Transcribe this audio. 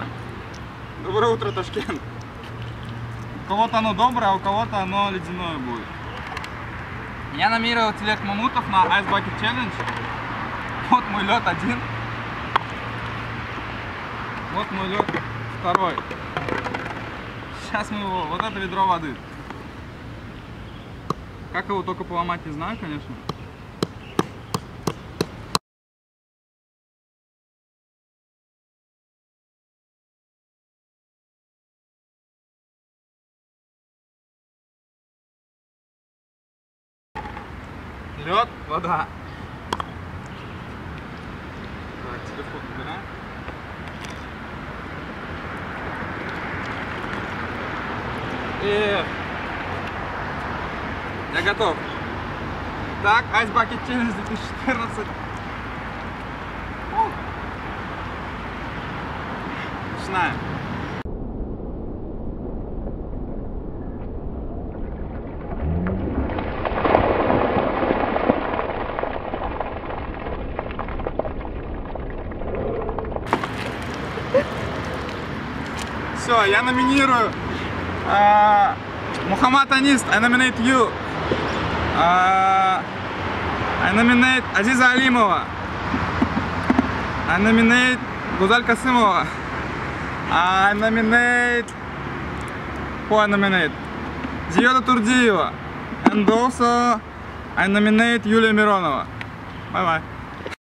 Доброе утро, Ташкент. У кого-то оно доброе, а у кого-то оно ледяное будет. Я номинировал телег Мамутов на Ice Bucket Challenge. Вот мой лед один. Вот мой лед второй. Сейчас мы его, вот это ведро воды. Как его только поломать, не знаю, конечно. Лед, вода. Так, телефон убираем. И я готов. Так, Ice Bucket Challenge 2014. Ух. Начинаем. Все, я номинирую а, Мухаммад Анист, I nominate you. А, I nominate Азиза Алимова. I nominate Гузаль Касымова. I nominate... Who I nominate? Зиода Турдиева. And also I nominate Юлия Миронова. Bye-bye.